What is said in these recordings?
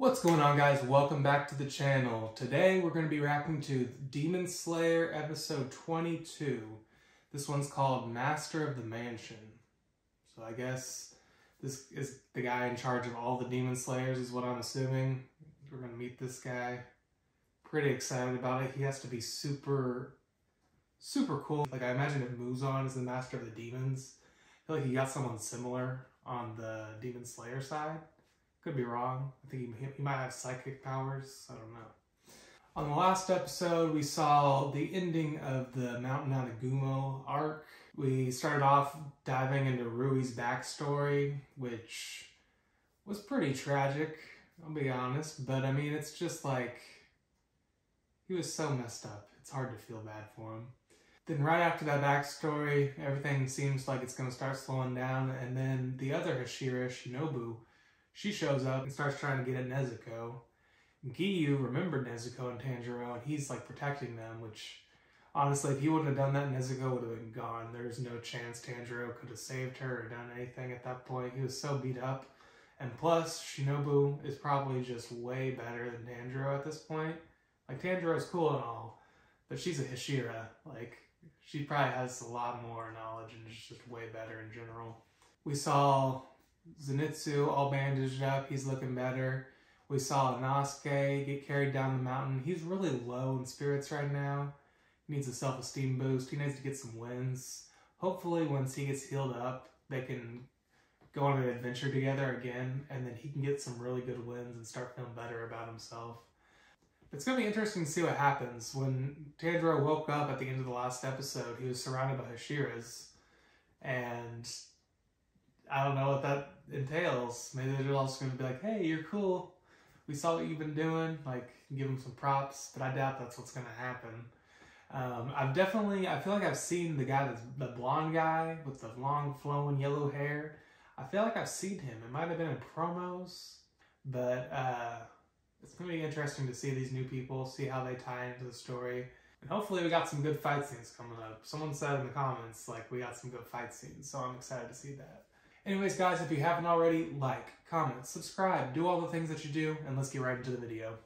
What's going on guys? Welcome back to the channel. Today we're going to be reacting to Demon Slayer episode 22. This one's called Master of the Mansion. So I guess this is the guy in charge of all the Demon Slayers is what I'm assuming. We're going to meet this guy. Pretty excited about it. He has to be super, super cool. Like I imagine if Muzan is the Master of the Demons, I feel like he got someone similar on the Demon Slayer side. Could be wrong. I think he, he might have psychic powers. I don't know. On the last episode, we saw the ending of the Mount Gumo arc. We started off diving into Rui's backstory, which was pretty tragic, I'll be honest. But I mean, it's just like, he was so messed up. It's hard to feel bad for him. Then right after that backstory, everything seems like it's going to start slowing down. And then the other Hashira, Shinobu, she shows up and starts trying to get at Nezuko. Giyu remembered Nezuko and Tanjiro, and he's like protecting them, which honestly, if he wouldn't have done that, Nezuko would have been gone. There's no chance Tanjiro could have saved her or done anything at that point. He was so beat up. And plus, Shinobu is probably just way better than Tanjiro at this point. Like, Tanjiro's cool and all, but she's a Hashira. Like, she probably has a lot more knowledge and is just way better in general. We saw Zenitsu all bandaged up. He's looking better. We saw Inosuke get carried down the mountain. He's really low in spirits right now. He needs a self-esteem boost. He needs to get some wins. Hopefully once he gets healed up, they can go on an adventure together again, and then he can get some really good wins and start feeling better about himself. It's going to be interesting to see what happens. When Tanjiro woke up at the end of the last episode, he was surrounded by Hashiras, and I don't know what that entails. Maybe they're also going to be like, hey, you're cool. We saw what you've been doing. Like, give them some props, but I doubt that's what's going to happen. Um, I've definitely, I feel like I've seen the guy that's the blonde guy with the long flowing yellow hair. I feel like I've seen him. It might have been in promos, but uh, it's going to be interesting to see these new people, see how they tie into the story. And hopefully we got some good fight scenes coming up. Someone said in the comments, like, we got some good fight scenes, so I'm excited to see that. Anyways, guys, if you haven't already, like, comment, subscribe, do all the things that you do, and let's get right into the video.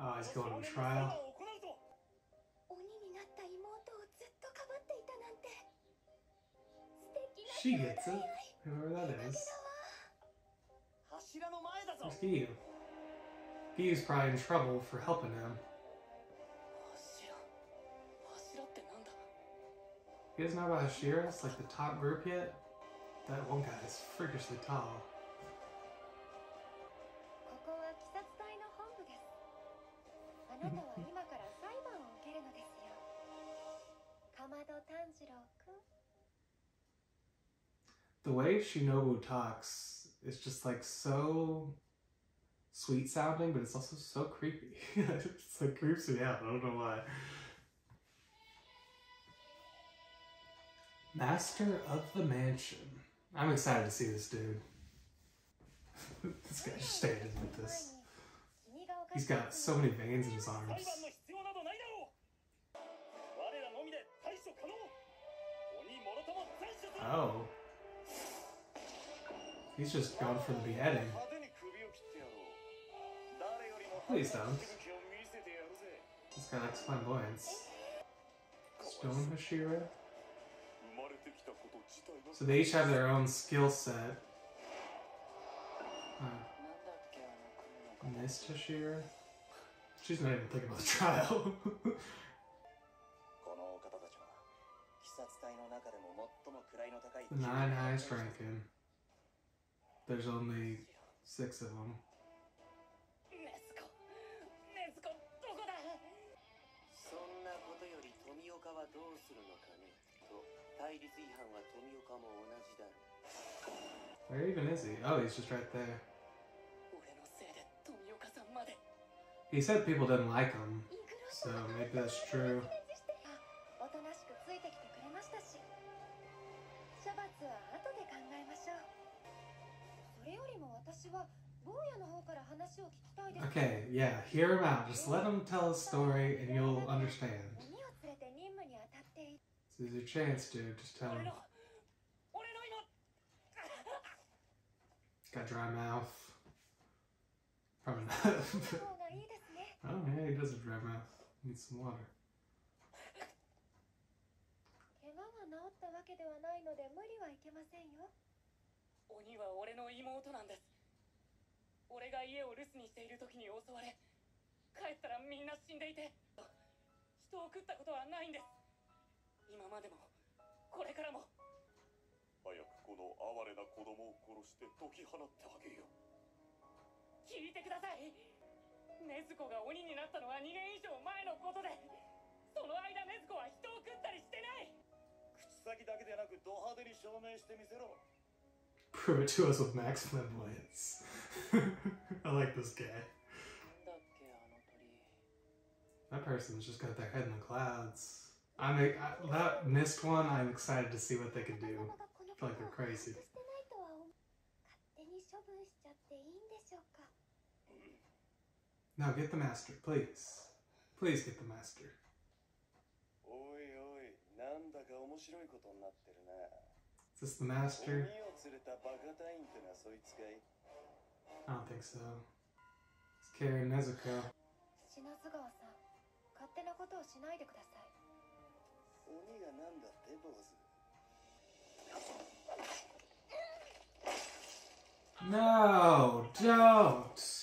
Oh, he's going trial. She gets it. Whoever that is. It's Giyu. Giyu's probably in trouble for helping him. You guys know about Hashira? It's like the top group yet? That one guy is freakishly tall. the way Shinobu talks is just like so sweet sounding, but it's also so creepy. it's like creeps me out. I don't know why. Master of the Mansion. I'm excited to see this dude. this guy's standing like this. He's got so many veins in his arms. Oh. He's just gone for the beheading. Please don't. This guy likes flamboyance. Stone Hashira? So they each have their own skill set. Huh. Miss Hashira? She's not even thinking about the trial. the nine highest ranking. There's only six of them. Where even is he? Oh, he's just right there. He said people didn't like him, so maybe that's true. Okay, yeah, hear him out. Just let him tell his story and you'll understand. 鬼を連れて任務に当たってい This is your chance, dude. Just tell 俺 him. の俺の今 Got dry mouth. Probably た not. 方がいいですね oh, yeah, he does have dry mouth. Needs some water. 怪我が治ったわけではないので無理はいけませんよ 鬼は俺の妹なんです。俺が家を留守にしている時に襲われ帰ったらみんな死んでいて人を食ったことはないんです。今までもこれからも。早くこの哀れな子供を殺して解き放ってあげよう。聞いてください。禰豆子が鬼になったのは2年以上前のことでその間禰豆子は人を食ったりしてない。口先だけでなくド派手に証明してみせろ Prove it to us with max flamboyance. I like this guy. だっけあの鳥 That person's just got their head in the clouds. I'm I, that missed one. I'm excited to see what they could do. 様がこの feel like they're ことを把握 crazy. してないとは思う勝手に処分しちゃっていいんでしょうか Now get the master, please. Please get the master. おいおいなんだか面白いことになってるな Is this the 鬼 master? を連れたバカ隊員ってのはそいつかい I don't think so. It's Karen Nezuko. 品津川さん勝手なことをしないでください鬼がなんだって坊主 No, don't.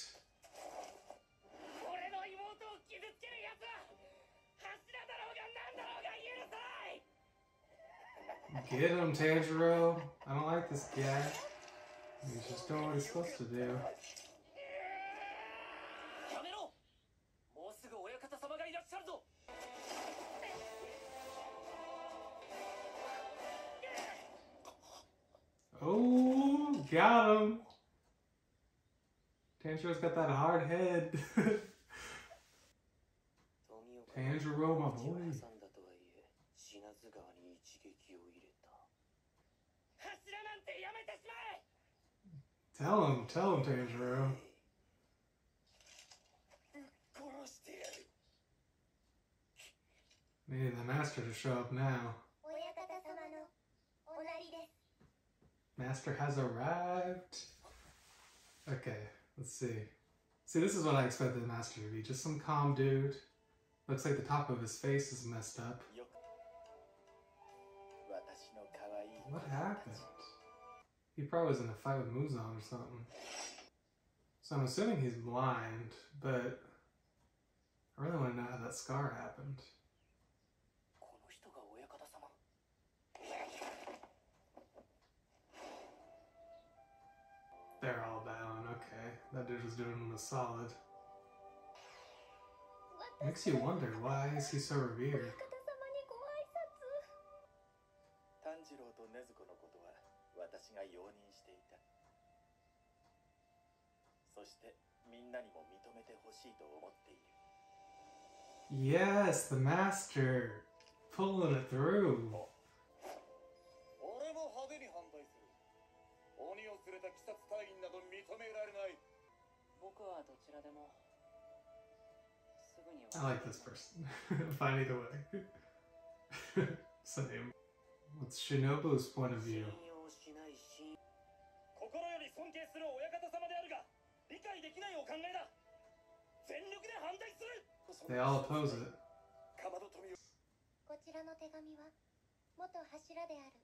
Get him, Tanjiro. I don't like this guy. He's just doing what he's supposed to do. Oh, got him. Tanjiro's got that hard head. Tanjiro, my boy. Tell him, tell him, Tanjiro. Need the master to show up now. Master has arrived. Okay, let's see. See, this is what I expected the master to be. Just some calm dude. Looks like the top of his face is messed up. What happened? He probably was in a fight with Muzan or something. So I'm assuming he's blind, but I really want to know how that scar happened. They're all bowing. okay. That dude was doing him a solid. Makes you wonder, why is he so revered? 私が容認していたそしてみんなにも認めてほしいと思っている Yes, the master pulling it through. 俺も派手に反対する鬼を連れた鬼殺隊員など認められない僕はどちらでもすぐに I like this person. Fine either way. Same. What's Shinobu's point of view? They all oppose it. こちらの手紙は元柱である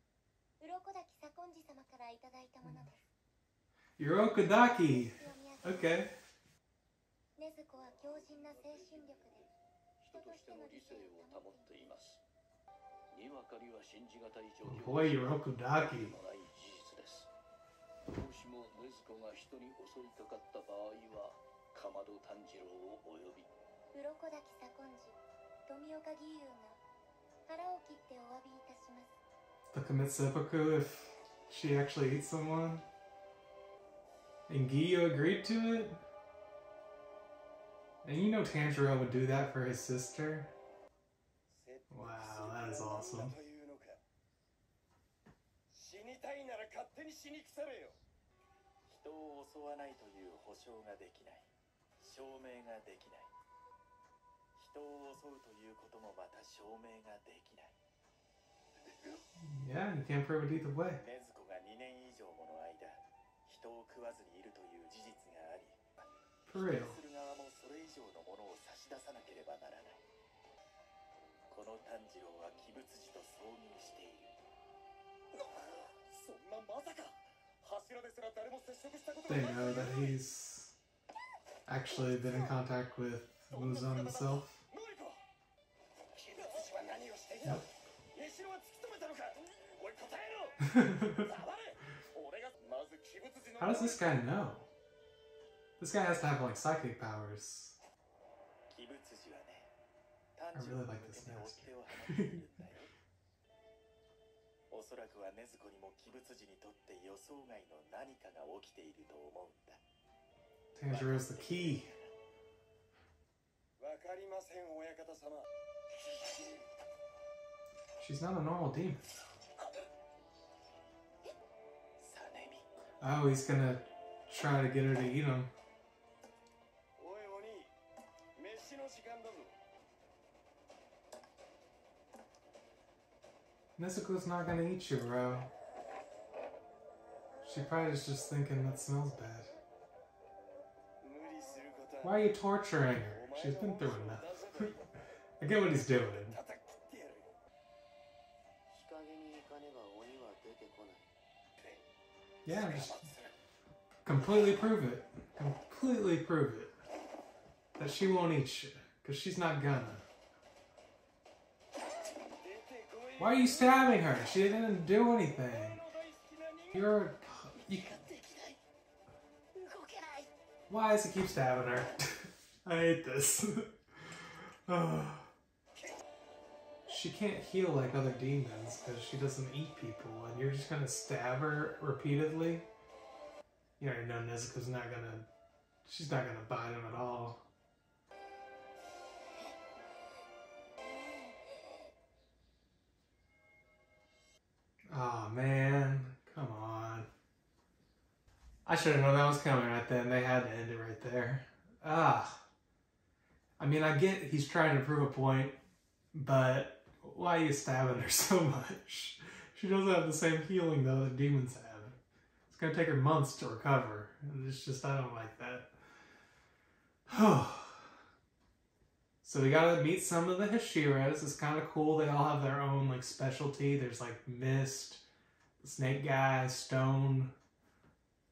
鱗滝左近寺様からいただいたものです子は強靭な精神力で人としての理性を保っています。にわかりは信じがたい状況.でもない事実です。もしも禰豆子が人に襲いかかった場合は、かまど炭治郎をお呼び。鱗滝左近寺富岡義勇が腹を切ってお詫びいたします To commit seppuku if she actually eats someone? And Giyu agreed to it? And you know Tanjiro would do that for his sister? Wow, that is awesome. というのか死にたいなら勝手に死に腐れよ人を襲わないという保証ができない証明ができない人を襲うということもまた証明ができない Yeah, you can't prove it either way. 禰豆子が2年以上もの間人を食わずにいるという事実があり For real. する側もそれ以上のものを差し出さなければならないこの炭治郎は鬼舞辻と遭遇しているそんなまさか柱ですら誰も接触したことが They know that he's actually been in contact with Muzan himself. How does this guy know? This guy has to have like psychic powers. I really like this 炭 master. 治郎の手を離れているんだよおそらくは禰豆子にも鬼物児にとって予想外の何かが起きていると思うんだ Tanjiro's the key. わかりません親方様 She's not a normal demon. Oh, he's gonna try to get her to eat him. Nezuko's not gonna eat you, bro. She probably is just thinking that smells bad. Why are you torturing her? She's been through enough. I get what he's doing. かねば鬼は出てこない Yeah, just completely prove it. Completely prove it. That she won't eat you. Because she's not gonna. 出てこい Why are you stabbing her? She didn't do anything. の大好きな人 You're. You, できない動けない why does he keep stabbing her? I hate this. Ugh. she can't heal like other demons because she doesn't eat people, and you're just gonna stab her repeatedly. You already know Nezuko's not gonna. She's not gonna bite him at all. Oh man, come on. I should have known that was coming right then. They had to end it right there. Ah. I mean, I get he's trying to prove a point, but why are you stabbing her so much? She doesn't have the same healing though that demons have. It's gonna take her months to recover. And it's just, I don't like that. so we gotta meet some of the Hashiras. It's kind of cool. They all have their own like specialty. There's like mist, snake guy, stone,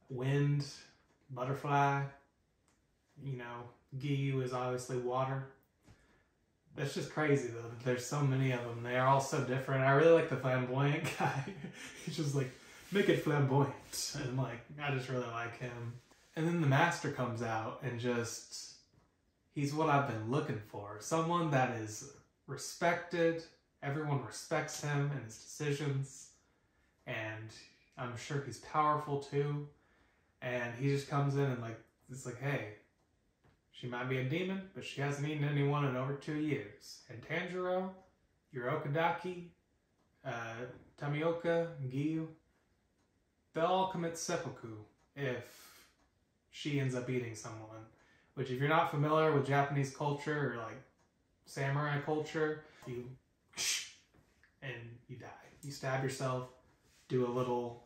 wind, butterfly. You know, Giyu is obviously water. That's just crazy though. that There's so many of them. They are all so different. I really like the flamboyant guy. He's just like, make it flamboyant. And like, I just really like him. And then the master comes out and just, he's what I've been looking for. Someone that is respected. Everyone respects him and his decisions. And I'm sure he's powerful too. And he just comes in and like, it's like, hey, she might be a demon, but she hasn't eaten anyone in over two years. And Tanjiro, Urokodaki, uh, Tomioka, Giyu, they'll all commit seppuku if she ends up eating someone. Which, if you're not familiar with Japanese culture or like samurai culture, you and you die. You stab yourself, do a little,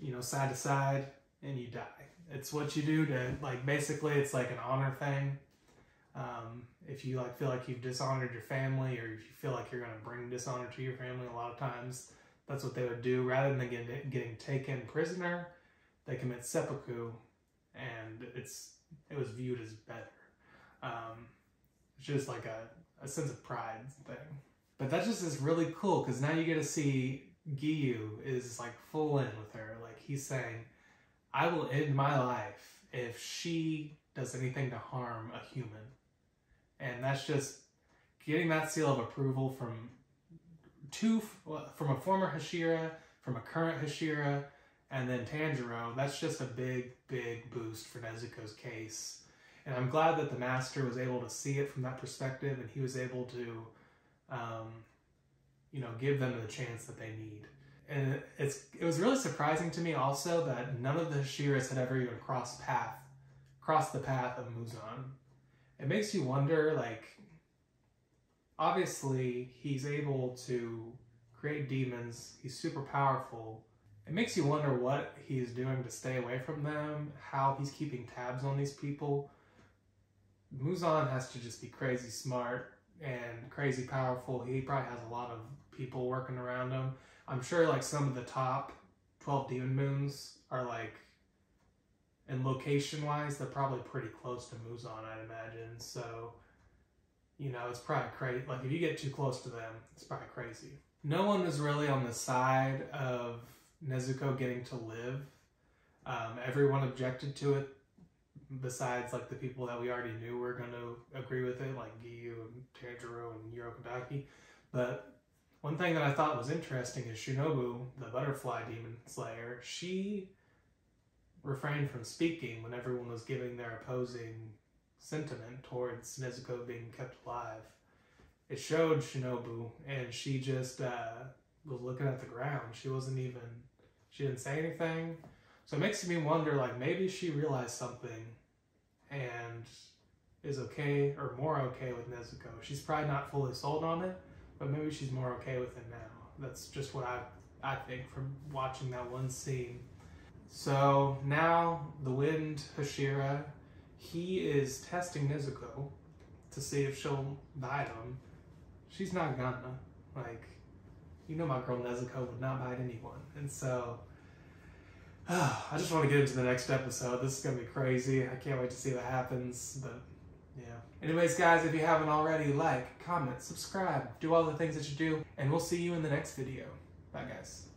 you know, side to side, and you die. It's what you do to like basically it's like an honor thing. Um, if you like feel like you've dishonored your family or if you feel like you're gonna bring dishonor to your family, a lot of times that's what they would do. Rather than getting getting taken prisoner, they commit seppuku, and it's it was viewed as better. Um, it's just like a, a sense of pride thing. But that just is really cool because now you get to see Giyu is like full in with her. Like he's saying, I will end my life if she does anything to harm a human. And that's just getting that seal of approval from two, from a former Hashira, from a current Hashira, and then Tanjiro. That's just a big, big boost for Nezuko's case. And I'm glad that the master was able to see it from that perspective and he was able to, um, you know, give them the chance that they need and it's it was really surprising to me also that none of the Hashiras had ever even crossed path cross the path of Muzan. It makes you wonder, like, obviously he's able to create demons. He's super powerful. It makes you wonder what he's doing to stay away from them, how he's keeping tabs on these people. Muzan has to just be crazy smart and crazy powerful. He probably has a lot of people working around him. I'm sure like some of the top 12 demon moons are like and location wise they're probably pretty close to Muzan I'd imagine. So you know, it's probably crazy. Like if you get too close to them, it's probably crazy. No one was really on the side of Nezuko getting to live. Um, everyone objected to it, besides like the people that we already knew were going to agree with it, like Giyu and Tanjiro and Urokodaki. But one thing that I thought was interesting is Shinobu, the butterfly demon slayer, she refrained from speaking when everyone was giving their opposing sentiment towards Nezuko being kept alive. It showed Shinobu, and she just uh, was looking at the ground. She wasn't even, she didn't say anything. So it makes me wonder, like, maybe she realized something and is okay or more okay with Nezuko. She's probably not fully sold on it, but maybe she's more okay with it now. That's just what I I think from watching that one scene. So now the wind Hashira, he is testing Nezuko to see if she'll bite him. She's not gonna. Like, you know my girl Nezuko would not bite anyone. And so I just want to get into the next episode. This is gonna be crazy. I can't wait to see what happens. But yeah. Anyways, guys, if you haven't already, like, comment, subscribe, do all the things that you do, and we'll see you in the next video. Bye, guys.